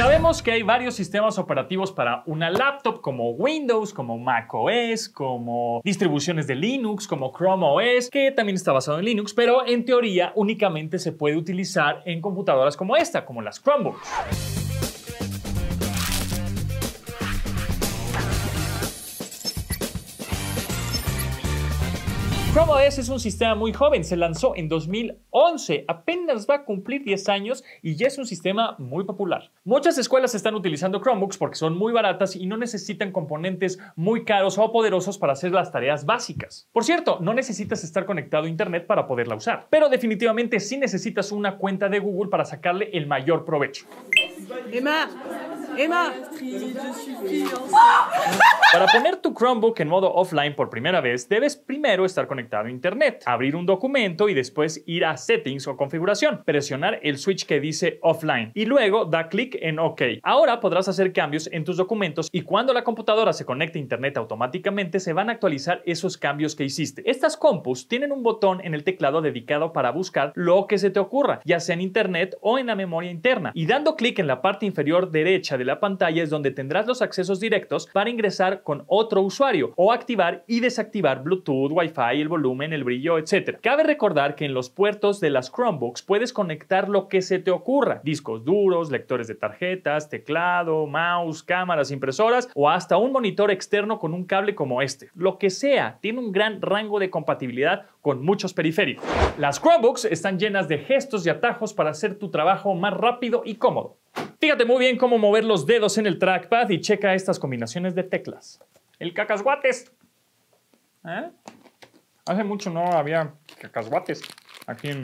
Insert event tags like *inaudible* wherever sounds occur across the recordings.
Sabemos que hay varios sistemas operativos para una laptop como Windows, como Mac OS, como distribuciones de Linux, como Chrome OS, que también está basado en Linux, pero en teoría únicamente se puede utilizar en computadoras como esta, como las Chromebooks. Chrome OS es un sistema muy joven, se lanzó en 2011, apenas va a cumplir 10 años y ya es un sistema muy popular. Muchas escuelas están utilizando Chromebooks porque son muy baratas y no necesitan componentes muy caros o poderosos para hacer las tareas básicas. Por cierto, no necesitas estar conectado a Internet para poderla usar, pero definitivamente sí necesitas una cuenta de Google para sacarle el mayor provecho. Emma, Emma. Para poner tu Chromebook en modo offline por primera vez, debes primero estar conectado a Internet, abrir un documento y después ir a Settings o Configuración, presionar el switch que dice Offline y luego da clic en OK. Ahora podrás hacer cambios en tus documentos y cuando la computadora se conecte a Internet automáticamente se van a actualizar esos cambios que hiciste. Estas compus tienen un botón en el teclado dedicado para buscar lo que se te ocurra, ya sea en Internet o en la memoria interna. Y dando clic en la parte inferior derecha de la pantalla es donde tendrás los accesos directos para ingresar con otro usuario o activar y desactivar Bluetooth, Wi-Fi, el volumen, el brillo, etc. Cabe recordar que en los puertos de las Chromebooks puedes conectar lo que se te ocurra, discos duros, lectores de tarjetas, teclado, mouse, cámaras, impresoras o hasta un monitor externo con un cable como este. Lo que sea, tiene un gran rango de compatibilidad con muchos periféricos. Las Chromebooks están llenas de gestos y atajos para hacer tu trabajo más rápido y cómodo. Fíjate muy bien cómo mover los dedos en el trackpad y checa estas combinaciones de teclas. El cacasguates. ¿Eh? Hace mucho no había cacasguates aquí en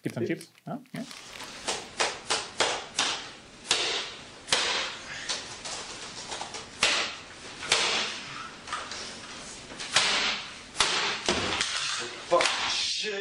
Kids and Chips. ¿Eh?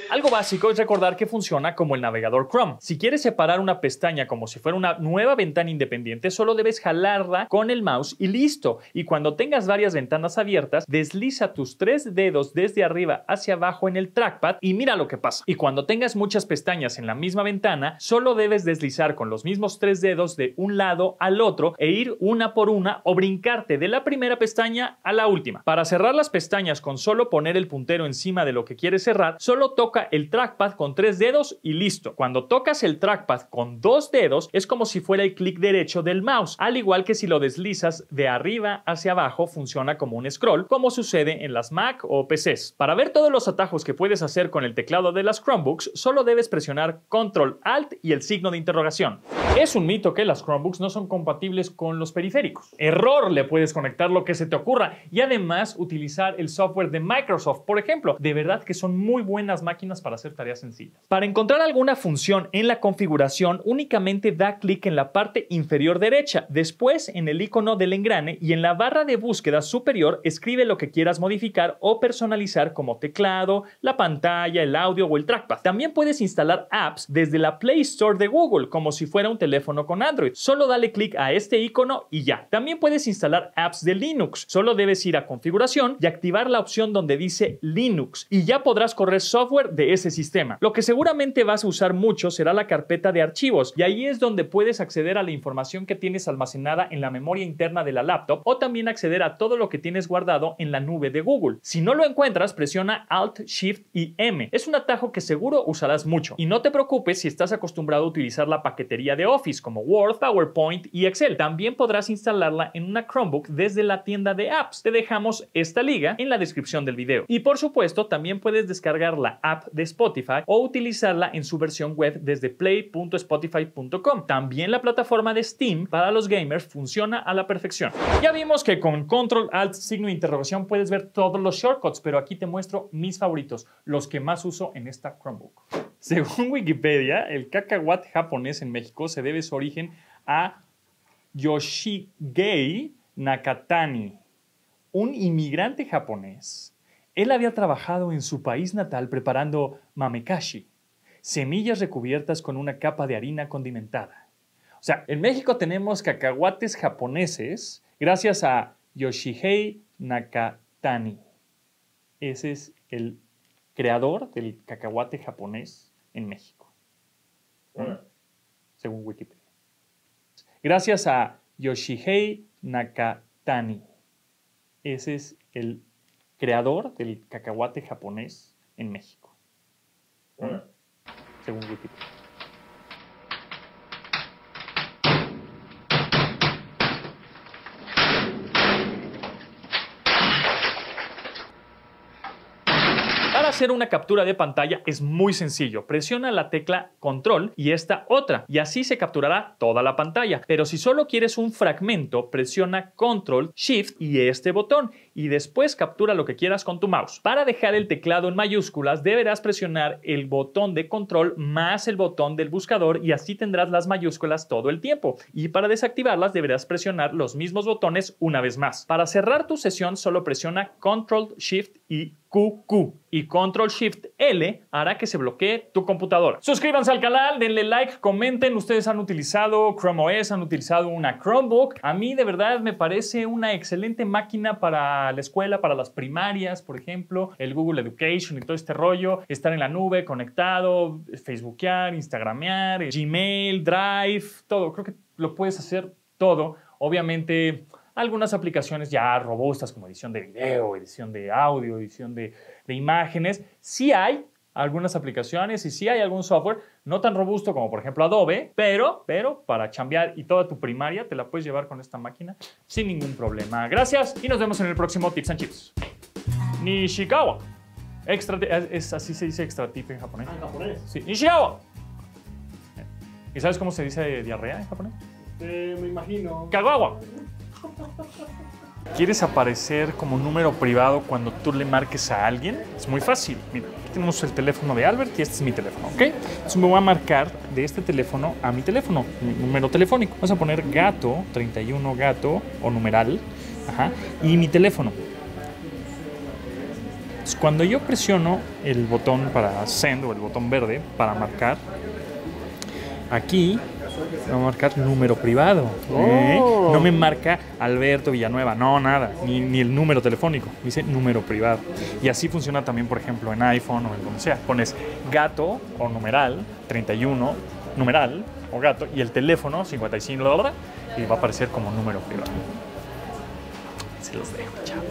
Algo básico es recordar que funciona como el navegador Chrome. Si quieres separar una pestaña como si fuera una nueva ventana independiente, solo debes jalarla con el mouse y listo. Y cuando tengas varias ventanas abiertas, desliza tus tres dedos desde arriba hacia abajo en el trackpad y mira lo que pasa. Y cuando tengas muchas pestañas en la misma ventana, solo debes deslizar con los mismos tres dedos de un lado al otro e ir una por una o brincarte de la primera pestaña a la última. Para cerrar las pestañas con solo poner el puntero encima de lo que quieres cerrar, solo toca el trackpad con tres dedos y listo. Cuando tocas el trackpad con dos dedos es como si fuera el clic derecho del mouse, al igual que si lo deslizas de arriba hacia abajo funciona como un scroll, como sucede en las Mac o PCs. Para ver todos los atajos que puedes hacer con el teclado de las Chromebooks, solo debes presionar Control Alt y el signo de interrogación. Es un mito que las Chromebooks no son compatibles con los periféricos. Error, le puedes conectar lo que se te ocurra y además utilizar el software de Microsoft, por ejemplo. De verdad que son muy buenas máquinas para hacer tareas sencillas. Para encontrar alguna función en la configuración, únicamente da clic en la parte inferior derecha, después en el icono del engrane y en la barra de búsqueda superior escribe lo que quieras modificar o personalizar como teclado, la pantalla, el audio o el trackpad. También puedes instalar apps desde la Play Store de Google como si fuera un teléfono con Android. Solo dale clic a este icono y ya. También puedes instalar apps de Linux. Solo debes ir a configuración y activar la opción donde dice Linux y ya podrás correr software de ese sistema. Lo que seguramente vas a usar mucho será la carpeta de archivos y ahí es donde puedes acceder a la información que tienes almacenada en la memoria interna de la laptop o también acceder a todo lo que tienes guardado en la nube de Google. Si no lo encuentras, presiona Alt, Shift y M. Es un atajo que seguro usarás mucho. Y no te preocupes si estás acostumbrado a utilizar la paquetería de Office como Word, PowerPoint y Excel. También podrás instalarla en una Chromebook desde la tienda de apps. Te dejamos esta liga en la descripción del video. Y por supuesto, también puedes descargar la app de Spotify o utilizarla en su versión web desde play.spotify.com. También la plataforma de Steam para los gamers funciona a la perfección. Ya vimos que con Control Alt signo de interrogación puedes ver todos los shortcuts, pero aquí te muestro mis favoritos, los que más uso en esta Chromebook. *laughs* Según Wikipedia, el cacahuate japonés en México se debe su origen a Yoshigei Nakatani, un inmigrante japonés él había trabajado en su país natal preparando mamekashi, semillas recubiertas con una capa de harina condimentada. O sea, en México tenemos cacahuates japoneses gracias a Yoshihei Nakatani. Ese es el creador del cacahuate japonés en México, según Wikipedia. Gracias a Yoshihei Nakatani. Ese es el creador del cacahuate japonés en México. Según Wikipedia. Para hacer una captura de pantalla es muy sencillo. Presiona la tecla control y esta otra y así se capturará toda la pantalla. Pero si solo quieres un fragmento, presiona control, shift y este botón y después captura lo que quieras con tu mouse. Para dejar el teclado en mayúsculas deberás presionar el botón de control más el botón del buscador y así tendrás las mayúsculas todo el tiempo. Y para desactivarlas deberás presionar los mismos botones una vez más. Para cerrar tu sesión solo presiona control, shift y QQ y Control Shift L hará que se bloquee tu computadora. Suscríbanse al canal, denle like, comenten. Ustedes han utilizado Chrome OS, han utilizado una Chromebook. A mí de verdad me parece una excelente máquina para la escuela, para las primarias, por ejemplo, el Google Education y todo este rollo. Estar en la nube, conectado, Facebookear, Instagramear, Gmail, Drive, todo. Creo que lo puedes hacer todo. Obviamente algunas aplicaciones ya robustas como edición de video, edición de audio, edición de, de, imágenes. Sí hay algunas aplicaciones y sí hay algún software, no tan robusto como por ejemplo Adobe, pero, pero para chambear y toda tu primaria te la puedes llevar con esta máquina sin ningún problema. Gracias y nos vemos en el próximo Tips and Chips. Nishikawa. Extra, es, así se dice extra tip en japonés. ¿En japonés? Sí, Nishikawa. ¿Y sabes cómo se dice diarrea en japonés? Eh, me imagino. Kagawa. *laughs* ¿Quieres aparecer como número privado cuando tú le marques a alguien? Es muy fácil. Mira, aquí tenemos el teléfono de Albert y este es mi teléfono, ¿ok? Entonces me voy a marcar de este teléfono a mi teléfono, mi número telefónico. Vamos a poner gato, 31 gato o numeral, ajá, y mi teléfono. Cuando yo presiono el botón para send o el botón verde para marcar, aquí va a marcar número privado. ¿eh? Oh. No me marca Alberto Villanueva, no, nada, ni, ni, el número telefónico, dice número privado. Y así funciona también, por ejemplo, en iPhone o en donde sea. Pones gato o numeral, 31, numeral o gato, y el teléfono, 55, bla, bla, bla, y va a aparecer como número privado. Se los dejo, chao.